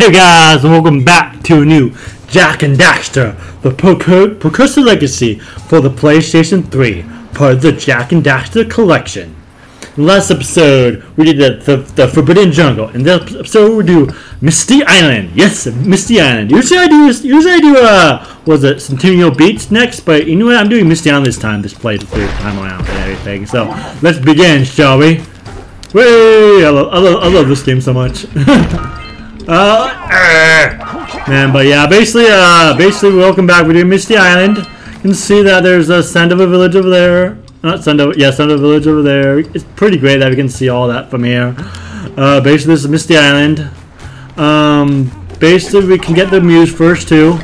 Hey guys, and welcome back to a new Jak and Daxter, the Precursor Legacy for the PlayStation 3, part of the Jak and Daxter collection. In last episode, we did the, the, the Forbidden Jungle. In this episode, we do Misty Island. Yes, Misty Island. Usually I do, usually I do, uh, was it Centennial Beach next? But you know what? I'm doing Misty Island this time, this play the third time around and everything. So, let's begin, shall we? Whee! I love, I love, I love this game so much. Uh, man, but yeah, basically, uh, basically, welcome back. We're doing Misty Island. You can see that there's a Sandover village over there. Not Sandover, yeah, Sandover village over there. It's pretty great that we can see all that from here. Uh, basically, this is Misty Island. Um, basically, we can get the muse first too.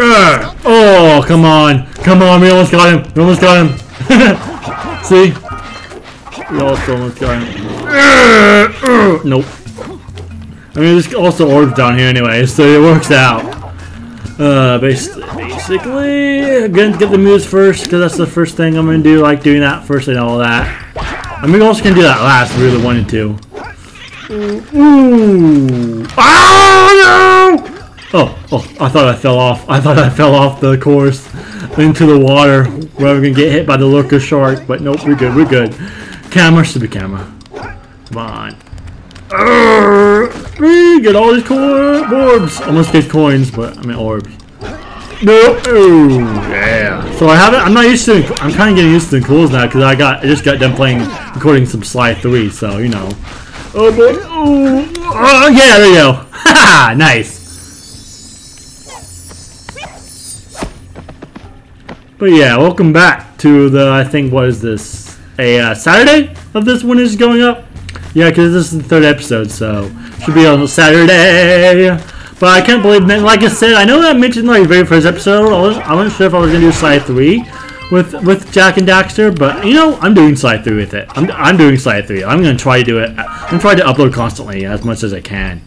Uh, oh, come on, come on, we almost got him. We almost got him. see, we almost got him. Uh, nope. I mean, there's also orbs down here anyway, so it works out. Uh, basically, basically gonna get the muse first, because that's the first thing I'm gonna do, like doing that first and all that. I mean, we also can do that last, if we really wanted to. Ooh. Oh, no! Oh, oh, I thought I fell off. I thought I fell off the course into the water where we're gonna get hit by the lurker shark, but nope, we're good, we're good. Camera, stupid camera. Come on. Get all these coin orbs. Almost get coins, but I mean orbs. No, oh, yeah. So I haven't. I'm not used to. I'm kind of getting used to the cools now because I got. I just got done playing, recording some Sly 3. So you know. Oh boy. Oh, oh yeah. There you go. Nice. But yeah, welcome back to the. I think what is this? A uh, Saturday of this one is going up. Yeah, because this is the third episode, so should be on Saturday. But I can't believe, like I said, I know that I mentioned like very first episode. I, was, I wasn't sure if I was gonna do Sly three with with Jak and Daxter, but you know, I'm doing Sly three with it. I'm I'm doing Sly three. I'm gonna try to do it. I'm gonna try to upload constantly as much as I can,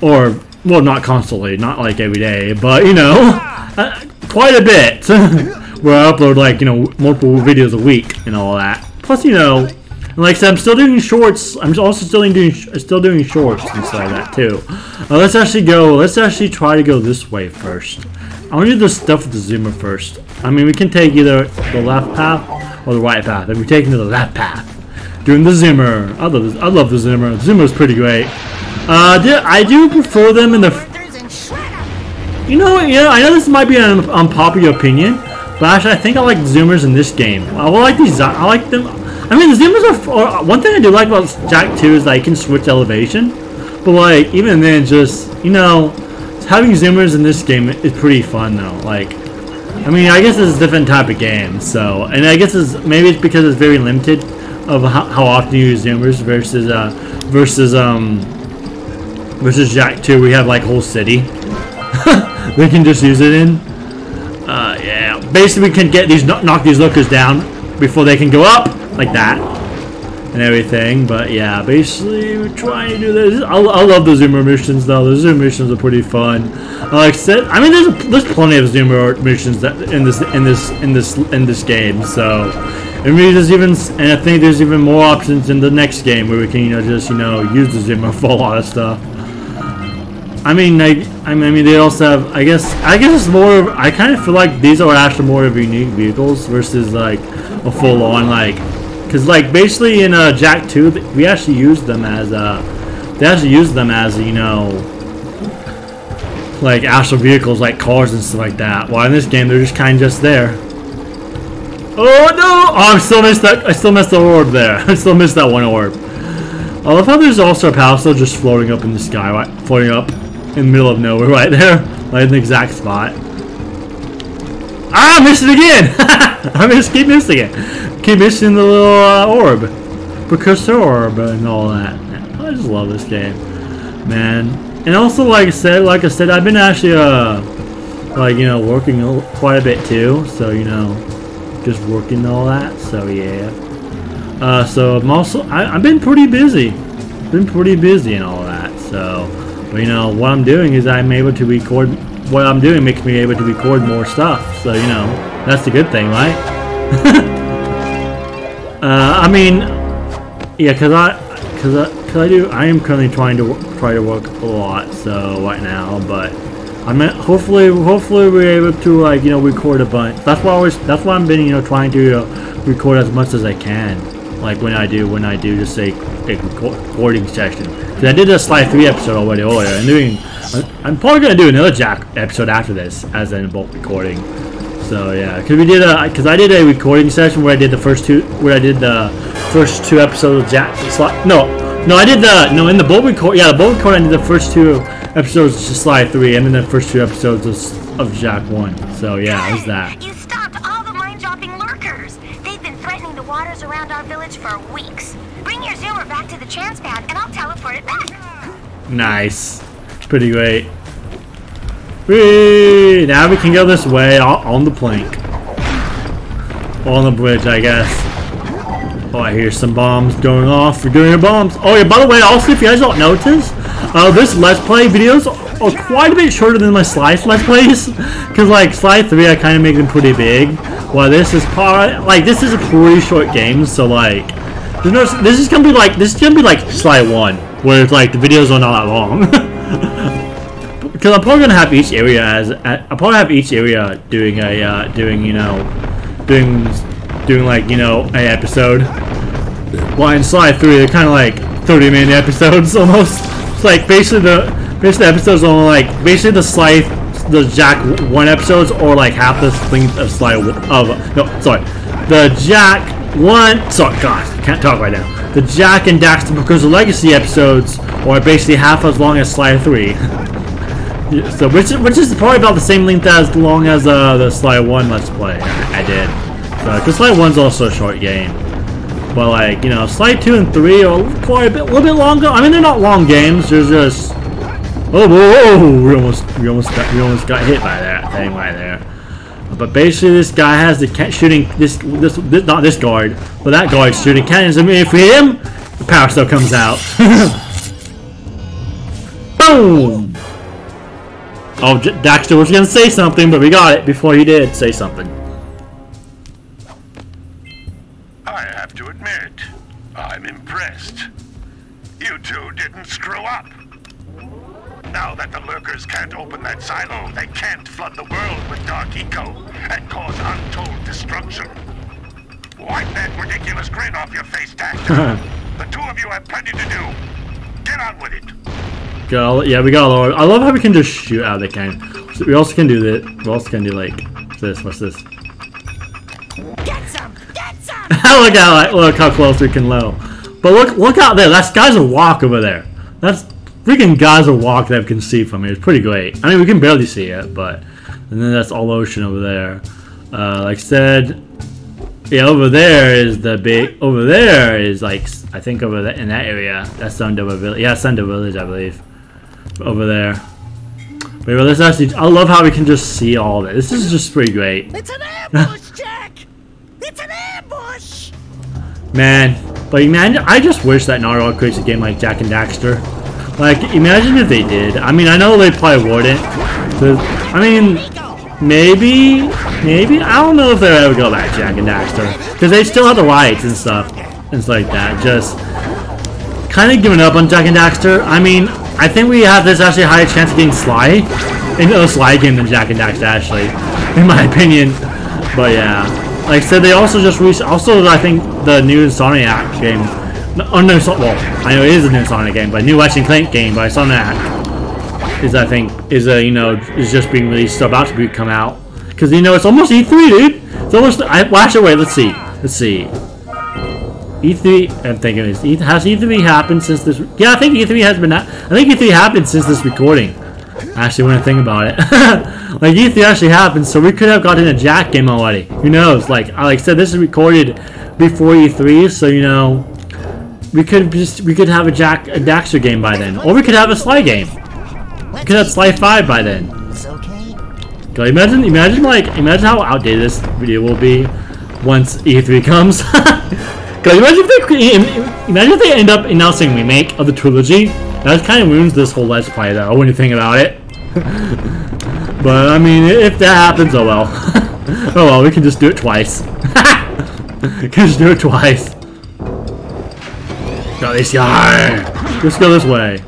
or well, not constantly, not like every day, but you know, uh, quite a bit. Where I upload like you know multiple videos a week and all that. Plus, you know, and like I said, I'm still doing shorts. I'm also still doing still doing shorts inside that too. Uh, let's actually go. Let's actually try to go this way first. I want to do the stuff with the zoomer first. I mean, we can take either the left path or the right path. If we're taking the left path, doing the zoomer. I love this. I love the zoomer. The zoomer is pretty great. Uh, I do prefer them in the. You know, yeah, I know this might be an unpopular opinion, but actually, I think I like zoomers in this game. I like these. I like them. I mean, the zoomers are. One thing I do like about Jak 2 is that you can switch elevation. But, like, even then, just, you know, having zoomers in this game is pretty fun, though. Like, I mean, I guess it's a different type of game, so. And I guess it's maybe it's because it's very limited of how, how often you use zoomers versus, uh, versus, um, versus Jak 2. We have, like, whole city. we can just use it in. Uh, yeah. Basically, we can get these, knock these lurkers down before they can go up like that and everything. But yeah, basically we're trying to do this. I, I love the zoomer missions though. The zoomer missions are pretty fun. I said, I mean, there's there's plenty of zoomer missions that in this in this in this in this game. So. I mean, there's even, and I think there's even more options in the next game where we can, you know, just, you know, use the zoomer for a lot of stuff. I mean, like, I mean, they also have, I guess, I guess it's more, of, I kind of feel like these are actually more of unique vehicles versus, like, a full-on, like, because, like, basically in uh, Jak 2, we actually used them as, uh, they actually used them as, you know, like, actual vehicles, like cars and stuff like that. While in this game, they're just kind of just there. Oh, no! Oh, I still missed that, I still missed the orb there. I still missed that one orb. I love how there's also a power cell just floating up in the sky, right? Floating up in the middle of nowhere right there. Right in the exact spot. Ah, I missed it again! I just keep missing it. Keep missing the little uh, orb. Precursor orb and all that. I just love this game. Man. And also, like I said, like I said, I've been actually, uh, like, you know, working quite a bit too. So, you know, just working all that. So, yeah. Uh, so I'm also, I, I've been pretty busy. Been pretty busy and all that. So, but, you know, what I'm doing is I'm able to record, what I'm doing makes me able to record more stuff. So, you know, that's the good thing, right? uh, I mean, yeah, cause I, cause I, cause I do. I am currently trying to try to work a lot. So right now, but I mean, hopefully, hopefully we're able to like you know record a bunch. That's why I was. That's why I've been you know trying to uh, record as much as I can. Like when I do, when I do just a, a recording session. Cause I did a Sly Three episode already earlier, and doing. I'm probably gonna do another Jak episode after this as a bulk recording. So yeah, because we did a, because I did a recording session where I did the first two, where I did the first two episodes of Jak. Sly, no, no, I did the no in the bulk record. Yeah, the bulk record. I did the first two episodes of Sly Three, and then the first two episodes of, of Jak One. So yeah, it was that. You stopped all the mind-dropping lurkers. They've been threatening the waters around our village for weeks. Bring your zoomer back to the trans-pad, and I'll teleport it back. Nice, pretty great. Whee! Now we can go this way on the plank, on the bridge, I guess. Oh, I hear some bombs going off. We're doing bombs. Oh yeah, by the way, also if you guys don't notice, uh, this Let's Play videos are quite a bit shorter than my Slice Let's Plays. Cause like Sly 3, I kind of make them pretty big. While this is part, like this is a pretty short game, so like, there's no, this is gonna be like, this is gonna be like Sly 1, where it's like the videos are not that long. Because I'm probably gonna have each area as I'll probably have each area doing a uh, doing you know doing doing like you know a episode. Well, in Sly Three, they're kind of like 30 minute episodes almost. It's like basically the basically the episodes are only like basically the Sly the Jak one episodes or like half the length of Sly of no sorry the Jak one sorry gosh can't talk right now the Jak and Daxter because the Legacy episodes are basically half as long as Sly Three. Yeah, so which which is probably about the same length as long as uh, the Sly One Let's Play I, I did. So because Sly One's also a short game, but like you know Sly Two and Three are quite a bit, a little bit longer. I mean they're not long games. They're just oh whoa, whoa we almost we almost got we almost got hit by that thing right there. But basically this guy has the shooting this, this this not this guard, but that guard shooting cannons. I mean if we hit him, the power still comes out. Boom. Oh, J- Daxter was gonna say something, but we got it before he did say something. I have to admit, I'm impressed. You two didn't screw up. Now that the lurkers can't open that silo, they can't flood the world with dark eco and cause untold destruction. Wipe that ridiculous grin off your face, Daxter. the two of you have plenty to do. Get on with it. Go, yeah, we got a lower. I love how we can just shoot out of the cannon. So we also can do that. We also can do like this. What's this? Get some! Get some! look how like, look how close we can low. But look look out there. That's Geyser Rock over there. That's freaking Geyser Rock that we can see from here. It's pretty great. I mean we can barely see it, but and then that's all ocean over there. Uh, like I said, yeah, over there is the big. Over there is like I think over there in that area. That's Sandover Village. Yeah, Sandover Village, I believe. Over there. Wait, well, this actually. I love how we can just see all of it. This is just pretty great. It's an ambush, Jak! It's an ambush! Man, but imagine, I just wish that Dog creates a game like Jak and Daxter. Like, imagine if they did. I mean, I know they probably wouldn't. I mean, maybe, maybe, I don't know if they'll ever go back to Jak and Daxter. Because they still have the rights and stuff, and stuff like that. Just kind of giving up on Jak and Daxter. I mean, I think we have this actually higher chance of getting Sly in a Sly game than Jak and Daxter, actually, in my opinion. But yeah, like I said, they also just released. Also, I think the new Insomniac game. Oh no, so, well, I know it is a new Sonic game, but new Ratchet and Clank game by Insomniac is I think is a you know is just being released, about to be come out. Because you know it's almost E3, dude. It's almost. I, well, actually, wait. Let's see. Let's see. E3. I'm thinking E- has E3 happened since this? Yeah, I think E3 has been. I think E3 happened since this recording. Actually, when I think about it, like E3 actually happened, so we could have gotten a Jak game already. Who knows? Like, like I said, this is recorded before E3, so you know, we could just we could have a Jak a Daxter game by then, or we could have a Sly game. We could have Sly Five by then. Okay. God, imagine, imagine like, imagine how outdated this video will be once E3 comes. God, imagine if they, imagine if they end up announcing remake of the trilogy. That kind of ruins this whole Let's Play, though. When you think about it. but I mean, if that happens, oh well. oh well, we can just do it twice. we can just do it twice. Got this guy. Let's go this way.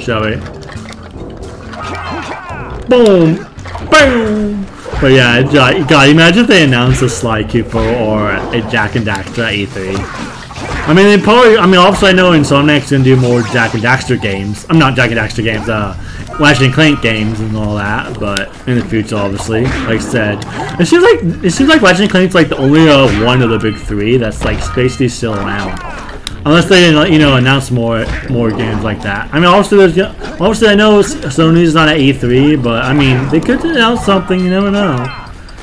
Shall we? Boom! Boom! But yeah, God, imagine if they announced a Sly Cooper or a Jak and Daxter at E3. I mean, they probably, I mean, obviously I know Insomniac's gonna do more Jak and Daxter games. I'm not Jak and Daxter games, uh, Ratchet and Clank games and all that, but in the future, obviously, like I said, it seems like it seems like Ratchet and Clank's like the only uh, one of the big three that's like basically still around, unless they you know announce more more games like that. I mean, obviously there's obviously I know Sony's not at E3, but I mean they could announce something. You never know.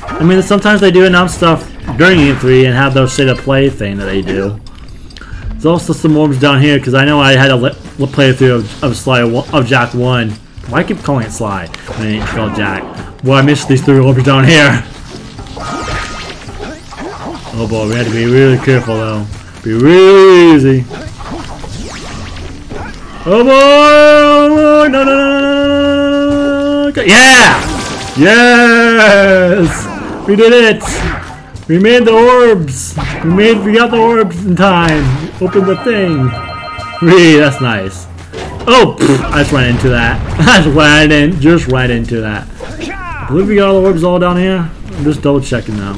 I mean, sometimes they do announce stuff during E3 and have those state of play thing that they do. There's also some orbs down here because I know I had a playthrough of, of Sly of Jak One. Why I keep calling it Sly when it's called Jak? Well, I missed these three orbs down here. Oh boy, we had to be really careful though. Be really easy. Oh boy! No, no, no, no, Yeah! Yes! We did it! We made the orbs! We made, we got the orbs in time! Open the thing! Wee, that's nice. Oh, pff, I just ran into that. I just ran in, just ran into that. I believe we got all the orbs all down here. I'm just double checking now.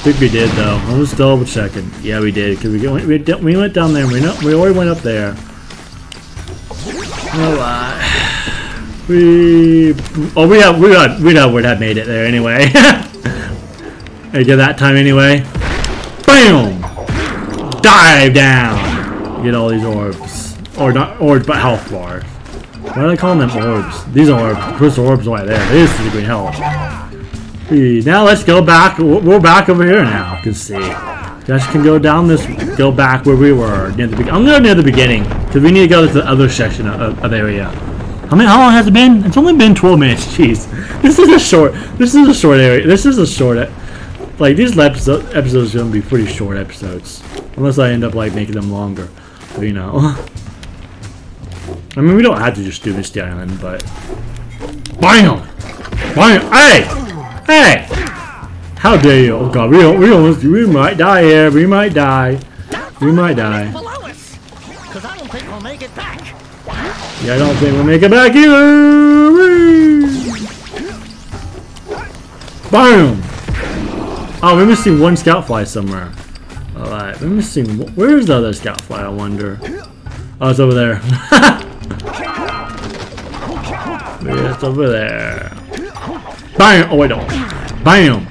Think we did though. I'm just double checking. Yeah, we did because we went we, we went down there. We know we already went up there. Alright. We oh we have we we would have made it there anyway. I get that time anyway. Bam! Dive down! Get all these orbs. Or not orbs, but health bars. Why do I call them orbs? These are. First orbs right there. This is the green health. Now let's go back. We're back over here now. You can see. Guys can go down this, go back where we were near the beginning. I'm going near the beginning because we need to go to the other section of, of area. How many? How long has it been? It's only been 12 minutes. Jeez, this is a short. This is a short area. This is a short. Like these episodes, episodes are gonna be pretty short episodes, unless I end up like making them longer. But you know. I mean, we don't have to just do Misty Island, but. Bam! Bam! Hey! Hey! How dare you? Oh god, we we don't, we might die here. We might die. We might die. Because I don't think we'll make it back. Yeah, I don't think we'll make it back either. Boom! Oh, we're missing one scout fly somewhere. Alright, we're missing. Where's the other scout fly, I wonder? Oh, it's over there. yeah, it's over there. Bam! Oh, wait, no. Bam!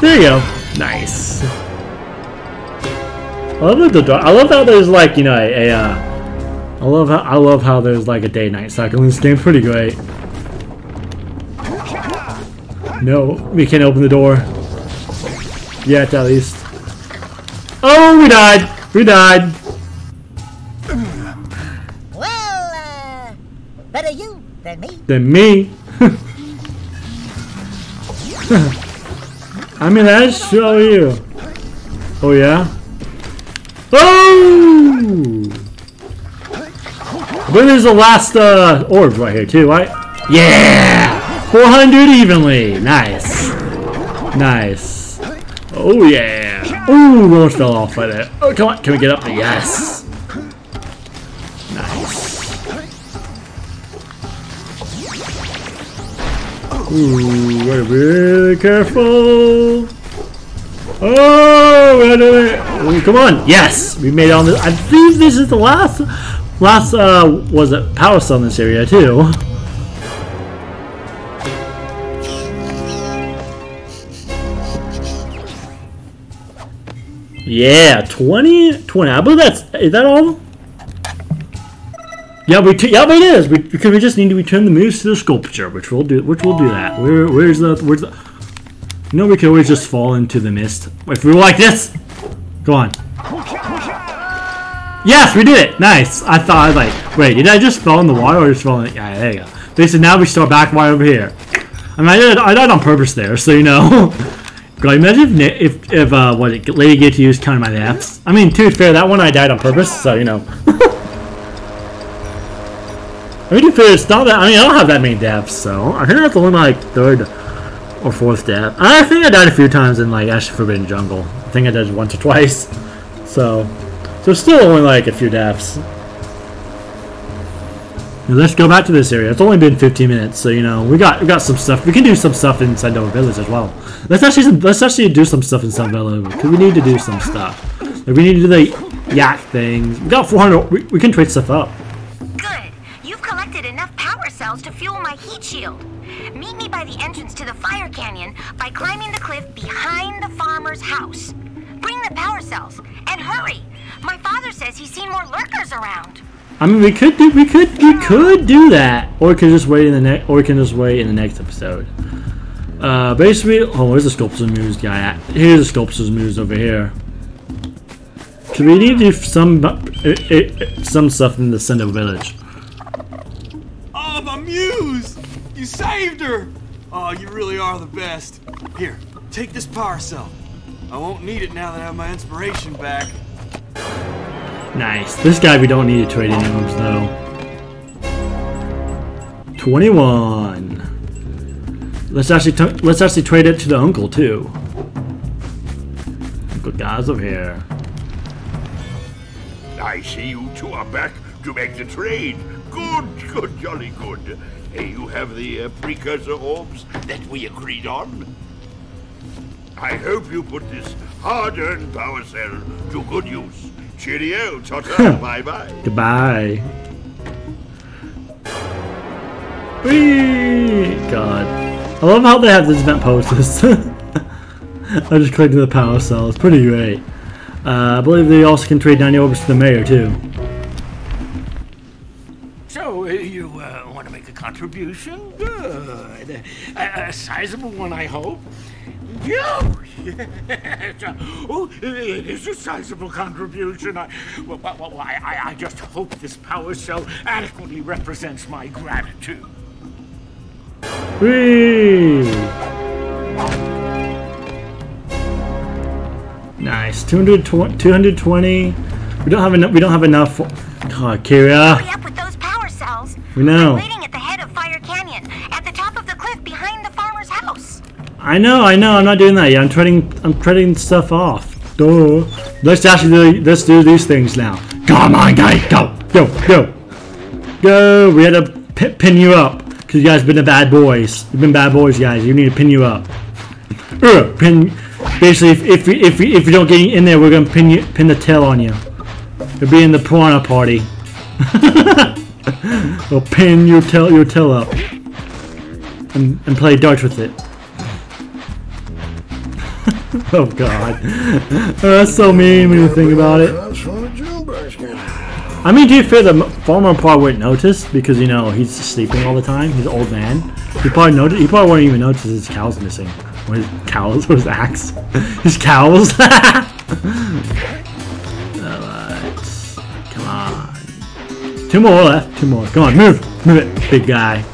There you go. Nice. I love the door. I love how there's like you know a, a uh, I love how I love how there's like a day night cycle in this game. Pretty great. No, we can't open the door. Yet at least. Oh, we died. We died. Well, uh, better you than me. Than me. I mean, I show you. Oh, yeah? Oh! But there's the last uh, orb right here, too, right? Yeah! 400 evenly. Nice. Nice. Oh, yeah. Oh, we almost fell off right that. Oh, come on. Can we get up? Yes. Ooh, we're really careful. Oh, we're doing it. Ooh, come on. Yes, we made it on this. I think this is the last, last, uh, was it power cell in this area too. Yeah, 20, 20. I believe that's, is that all? Yeah, we yeah, it is. We, because we just need to return the muse to the sculpture, which we'll do. Which we'll do that. Where where's the where's the? You know, we can always just fall into the mist if we were like this. Go on. Yes, we did it. Nice. I thought I was like, wait, did I just fall in the water or just fall in? Yeah, there you go. They said now we start back right over here. I mean, I did I died on purpose there, so you know. God, imagine if if, if uh, what Lady Get to use counted my deaths. I mean, to be fair, that one I died on purpose, so you know. I mean, if it's not that, I mean, I don't have that many deaths, so I think that's only like third or fourth death. I think I died a few times in like Ash Forbidden Jungle, I think I did once or twice. So, so still only like a few deaths. Now Let's go back to this area. It's only been 15 minutes, so you know we got we got some stuff. We can do some stuff in Sandover Village as well. Let's actually let's actually do some stuff in village. because we need to do some stuff. Like we need to do the yak things. We got 400. We, we can trade stuff up. To fuel my heat shield. Meet me by the entrance to the fire canyon by climbing the cliff behind the farmer's house. Bring the power cells and hurry. My father says he's seen more lurkers around. I mean, we could do we could we could do that, or we could just wait in the next, or we can just wait in the next episode. Uh, basically, oh, where's the sculptors muse guy at? Here's the sculptors muse over here. So we need to do some uh, uh, some stuff in the center village. Oh, my muse! You saved her! Oh, you really are the best. Here, take this power cell. I won't need it now that I have my inspiration back. Nice. This guy we don't need to trade any moves though. 21. Let's actually t- let's actually trade it to the uncle too. Uncle guys over here. I see you two are back to make the trade. Good, good, jolly good. Hey, you have the uh, precursor orbs that we agreed on? I hope you put this hard-earned power cell to good use. Cheerio, Tota, bye-bye. Goodbye. Whee! God. I love how they have this event posters. I just clicked the power cell. It's pretty great. Uh, I believe they also can trade 90 orbs to the mayor too. Contribution? Good. A, a sizable one, I hope. You! Yes. oh, it is a sizable contribution. I, well, well, well, I, I, I just hope this power cell adequately represents my gratitude. Whee! Nice. 220, 220. We don't have enough. We don't have enough. For, oh, God, Keira. Hurry up with those power cells. We know. I know. I know. I'm not doing that yet. I'm trading. I'm trading stuff off. Duh. Let's actually do, let's do these things now. Come on, guys. Go. Go. Go. Go. We had to pin you up because you guys been the bad boys. You've been bad boys, guys. You need to pin you up. Pin. Basically, if if we- if we- if you don't get in there, we're gonna pin you pin the tail on you. You'll be in the piranha party. we'll pin your tail your tail up and and play darts with it. oh God, oh, that's so mean when you think about it. I mean, do you feel the farmer probably wouldn't notice because you know he's sleeping all the time. He's an old man. He probably notice. He probably won't even notice his cows missing. Or his cows or his axe. His cows. Alright. Come on. Two more left. Two more. Come on, move. Move it, big guy.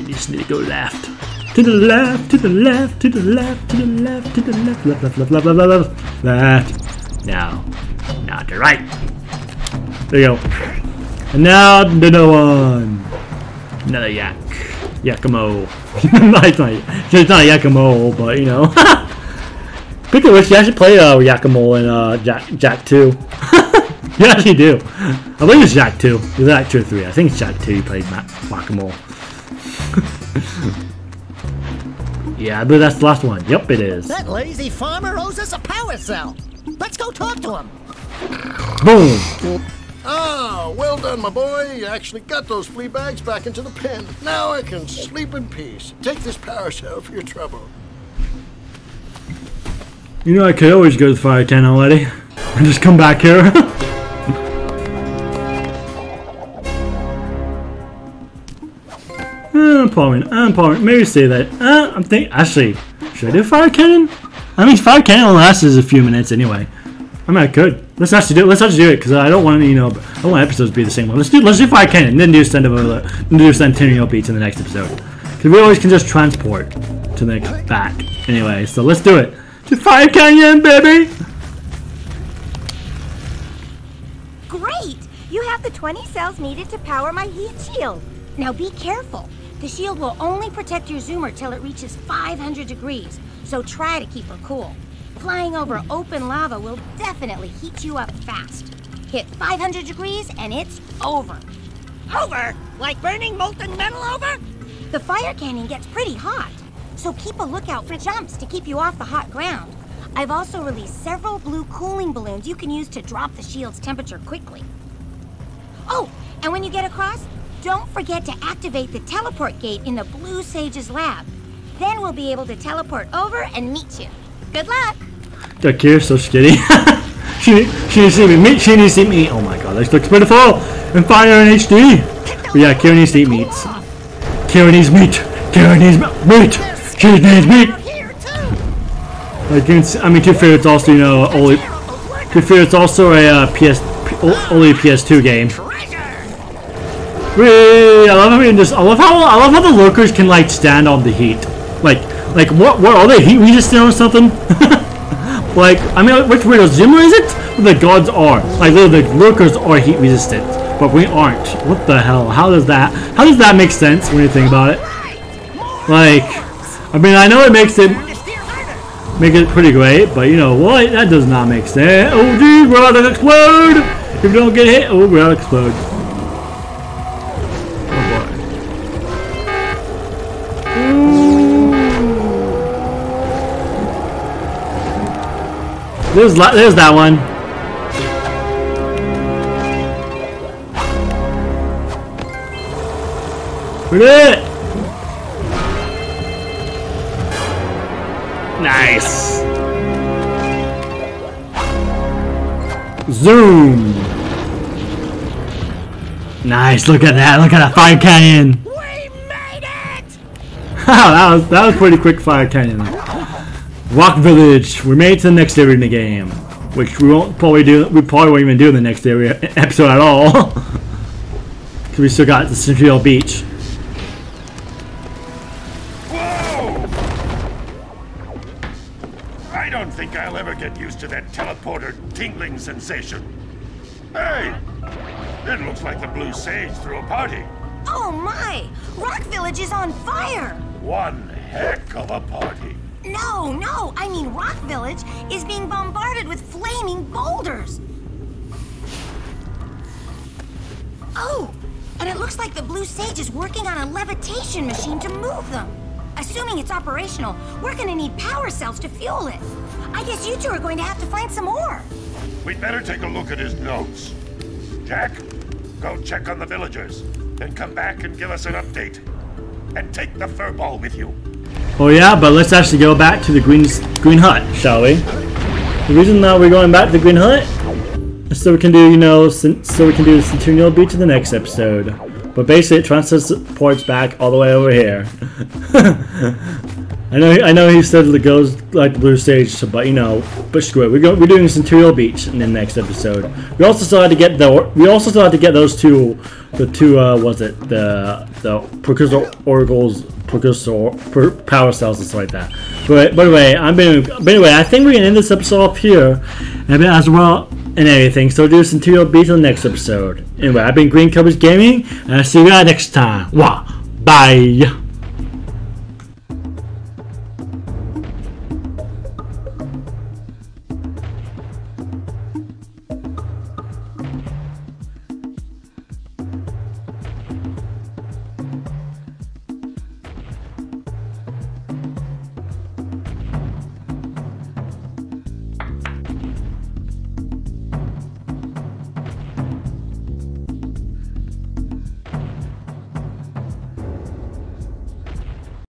You just need to go left. To the left, to the left, to the left, to the left, to the left, left, left, left, left, left, left, left, left. Now, now to the right. There you go. And now other one. Another yak. Yakimo. no, it's not, it's not Yakimo, but you know. Speaking of which, you actually play uh, Yakimo in uh, Jak, Jak 2. you actually do. I believe it's Jak 2. Is it Jak 2 or 3? I think it's Jack 2 you played Ma- Whack-A-Mole. yeah, I believe that's the last one. Yep, it is. That lazy farmer owes us a power cell. Let's go talk to him. Boom! Ah, well done, my boy. You actually got those flea bags back into the pen. Now I can sleep in peace. Take this power cell for your trouble. You know, I could always go to the fire canyon already. And just come back here. uh, I'm Parliament, maybe say that. Uh, I'm thinking, actually, should I do fire canyon? I mean, fire canyon lasts a few minutes anyway. I mean, I could. Let's actually do it. Let's actually do it because I don't want you know, I want episodes to be the same one. Let's do let's do fire canyon, then do Sandover, then do Centennial Beach in the next episode. Because we always can just transport to the back anyway. So let's do it. To fire canyon, baby. Great! You have the 20 cells needed to power my heat shield. Now be careful. The shield will only protect your zoomer till it reaches 500 degrees, so try to keep her cool. Flying over open lava will definitely heat you up fast. Hit 500 degrees and it's over. Over? Like burning molten metal over? The fire canyon gets pretty hot, so keep a lookout for jumps to keep you off the hot ground. I've also released several blue cooling balloons you can use to drop the shield's temperature quickly. Oh, and when you get across, don't forget to activate the teleport gate in the Blue Sage's lab. Then we'll be able to teleport over and meet you. Good luck! That Keira's so skinny. she, needs to see me. She needs to see me. Oh my god, this looks beautiful. And fire in HD. But yeah, Keira needs to eat meats. Keira needs meat. Keira needs meat. She needs meat. I mean, fair, it's also, you know, only. Fair, it's also a uh, PS, only a PS2 game. I love how we. I love how I love how the lurkers can like stand on the heat. Like, like what? What are they heat resistant or something? like, I mean, which weirdo Zimmer is it? The gods are like the lurkers are heat resistant, but we aren't. What the hell? How does that? How does that make sense when you think about it? Like, I mean, I know it makes it make it pretty great, but you know what? That does not make sense. Oh, geez, we're about to explode! If you don't get hit, oh, we're about to explode. There's there's that one. We did it! Nice. Zoom. Nice. Look at that. Look at that fire canyon. We made it! that was that was pretty quick fire canyon. Rock Village. We made it to the next area in the game, which we won't probably do. We probably won't even do in the next area episode at all. Cause we still got the Central Beach. Whoa! I don't think I'll ever get used to that teleporter tingling sensation. Hey! It looks like the Blue Sage threw a party. Oh my! Rock Village is on fire! One heck of a party. No, no, I mean Rock Village is being bombarded with flaming boulders. Oh, and it looks like the Blue Sage is working on a levitation machine to move them. Assuming it's operational, we're gonna need power cells to fuel it. I guess you two are going to have to find some more. We'd better take a look at his notes. Jak, go check on the villagers. Then come back and give us an update. And take the fur ball with you. Oh yeah, but let's actually go back to the green green hut, shall we? The reason that we're going back to the green hut is so we can do, you know, so we can do the Centennial Beach in the next episode. But basically, it transports back all the way over here. I know, I know, he said it goes like the Blue Sage, but you know, but screw it. We're go, we're doing Centennial Beach in the next episode. We also still had to get the, we also still had to get those two, the two, uh, was it the the precursor oracles, power cells and stuff like that. But but anyway, I'm been, but anyway, I think we're gonna end this episode off here, and as well and everything. So do Centennial Beach in the next episode. Anyway, I've been Green Cobras Gaming, and I'll see you guys next time. Wow, bye.